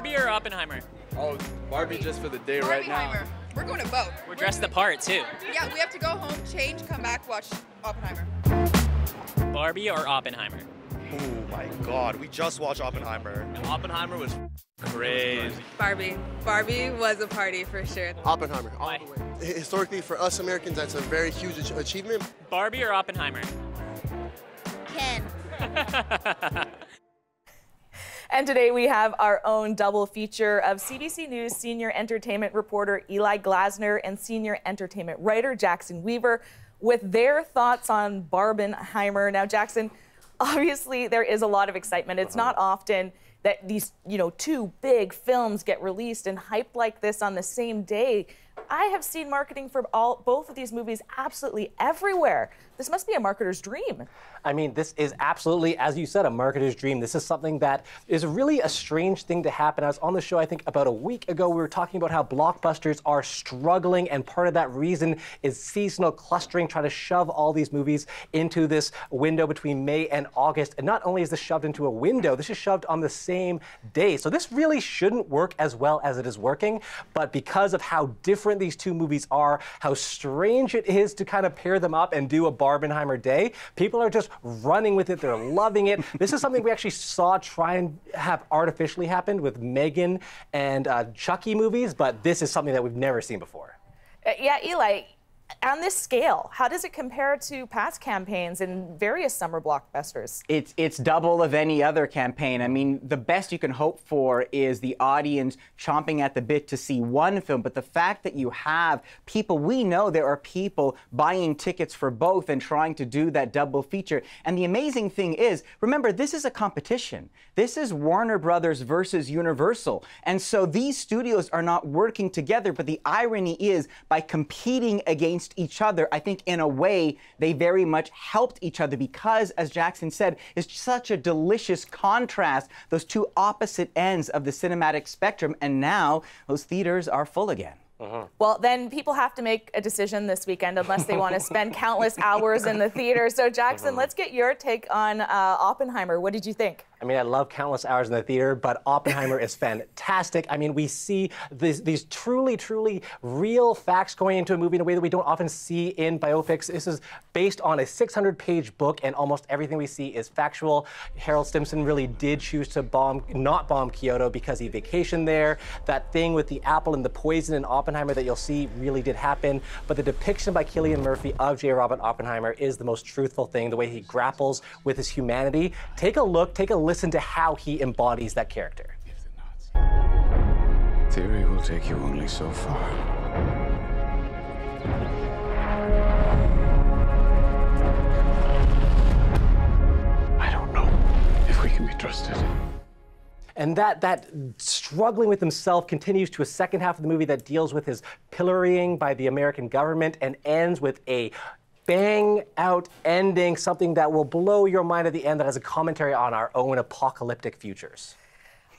Barbie or Oppenheimer? Oh, Barbie just for the day right now. We're going to both. We're dressed the part too. Yeah, we have to go home, change, come back, watch Oppenheimer. Barbie or Oppenheimer? Oh my god, we just watched Oppenheimer. Oppenheimer was crazy. Barbie. Barbie was a party for sure. Oppenheimer. all Why? the way. Historically, for us Americans, that's a very huge ach- achievement. Barbie or Oppenheimer? Ken. And today we have our own double feature of CBC News senior entertainment reporter Eli Glasner and senior entertainment writer Jackson Weaver with their thoughts on Barbenheimer. Now, Jackson, obviously there is a lot of excitement. It's not often that these, you know, two big films get released and hyped like this on the same day. I have seen marketing for all both of these movies absolutely everywhere. This must be a marketer's dream. I mean, this is absolutely, as you said, a marketer's dream. This is something that is really a strange thing to happen. I was on the show, I think, about a week ago. We were talking about how blockbusters are struggling, and part of that reason is seasonal clustering, trying to shove all these movies into this window between May and August. And not only is this shoved into a window, this is shoved on the same day. So this really shouldn't work as well as it is working. But because of how different these two movies are, how strange it is to kind of pair them up and do a Barbenheimer day, people are just running with it. They're loving it. This is something we actually saw try and have artificially happen with Megan and uh, Chucky movies, but this is something that we've never seen before. Uh, yeah, Eli, on this scale, how does it compare to past campaigns and various summer blockbusters? It's it's double of any other campaign. I mean, the best you can hope for is the audience chomping at the bit to see one film, but the fact that you have people, we know there are people buying tickets for both and trying to do that double feature. And the amazing thing is, remember, this is a competition. This is Warner Brothers versus Universal. And so these studios are not working together, but the irony is by competing against each other, I think in a way they very much helped each other because, as Jackson said, it's such a delicious contrast, those two opposite ends of the cinematic spectrum, and now those theaters are full again. Well, then people have to make a decision this weekend unless they want to spend countless hours in the theater. So, Jackson, let's get your take on uh, Oppenheimer. What did you think? I mean, I love countless hours in the theater, but Oppenheimer is fantastic. I mean, we see these, these truly, truly real facts going into a movie in a way that we don't often see in biopics. This is based on a 600 page book, and almost everything we see is factual. Harold Stimson really did choose to bomb, not bomb Kyoto because he vacationed there. That thing with the apple and the poison in Oppenheimer that you'll see really did happen. But the depiction by Cillian Murphy of J. Robert Oppenheimer is the most truthful thing, the way he grapples with his humanity. Take a look, take a listen to how he embodies that character. Theory will take you only so far. I don't know if we can be trusted. And that that struggling with himself continues to a second half of the movie that deals with his pillorying by the American government and ends with a bang out ending, something that will blow your mind at the end that has a commentary on our own apocalyptic futures.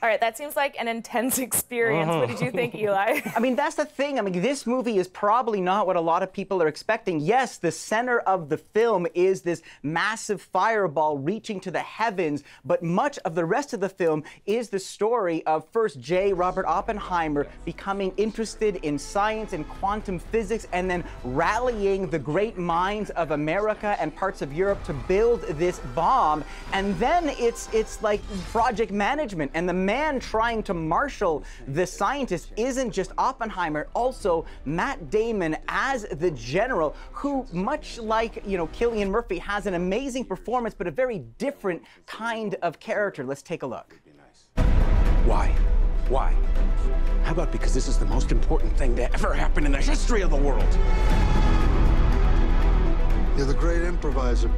All right, that seems like an intense experience. What did you think, uh-huh. Eli? I mean, that's the thing. I mean, this movie is probably not what a lot of people are expecting. Yes, the center of the film is this massive fireball reaching to the heavens, but much of the rest of the film is the story of first J. Robert Oppenheimer becoming interested in science and quantum physics and then rallying the great minds of America and parts of Europe to build this bomb. And then it's it's like project management and the man trying to marshal the scientists isn't just Oppenheimer, also Matt Damon as the general, who, much like you know Cillian Murphy, has an amazing performance, but a very different kind of character. Let's take a look. Why? Why? How about because this is the most important thing to ever happen in the history of the world? You're the great improviser.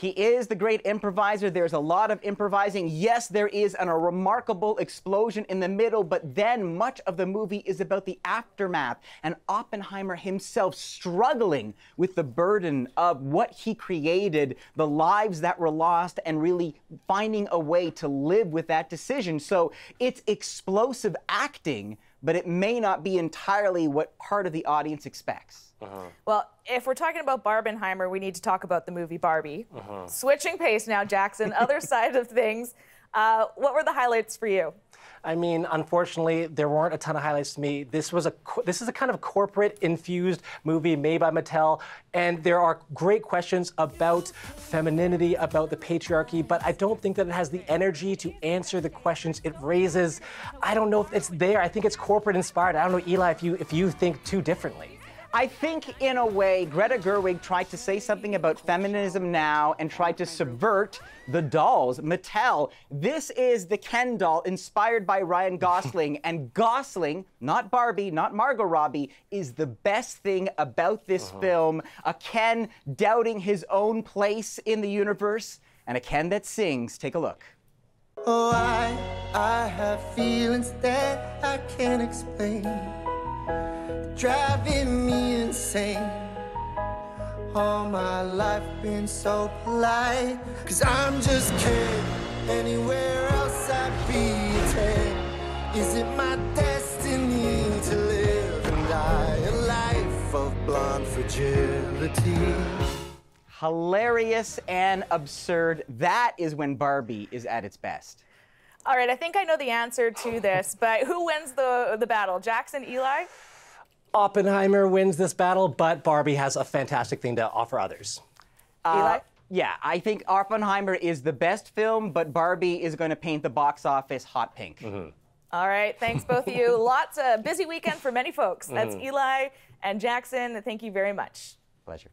He is the great improviser. There's a lot of improvising. Yes, there is an, a remarkable explosion in the middle, but then much of the movie is about the aftermath and Oppenheimer himself struggling with the burden of what he created, the lives that were lost, and really finding a way to live with that decision. So it's explosive acting, but it may not be entirely what part of the audience expects. Well, if we're talking about Barbenheimer, we need to talk about the movie Barbie. Switching pace now, Jackson. Other side of things, Uh, what were the highlights for you? I mean, unfortunately, there weren't a ton of highlights to me. This was a this is a kind of corporate infused movie made by Mattel, and there are great questions about femininity, about the patriarchy, but I don't think that it has the energy to answer the questions it raises. I don't know if it's there. I think it's corporate inspired. I don't know, Eli, if you if you think too differently. I think, in a way, Greta Gerwig tried to say something about feminism now and tried to subvert the dolls. Mattel, this is the Ken doll inspired by Ryan Gosling, and Gosling, not Barbie, not Margot Robbie, is the best thing about this uh-huh. film. A Ken doubting his own place in the universe, and a Ken that sings. Take a look. Oh, I, I have feelings that I can't explain driving me insane. All my life been so polite, cause I'm just kidding. Anywhere else I'd be a Is it my destiny to live and die a life of blonde fragility? Hilarious and absurd. That is when Barbie is at its best. All right, I think I know the answer to this, but who wins the, the battle? Jackson, Eli? Oppenheimer wins this battle, but Barbie has a fantastic thing to offer others. Uh, Eli? Yeah, I think Oppenheimer is the best film, but Barbie is going to paint the box office hot pink. Mm-hmm. All right, thanks both of you. Lots of busy weekend for many folks. That's mm-hmm. Eli and Jackson. Thank you very much. Pleasure.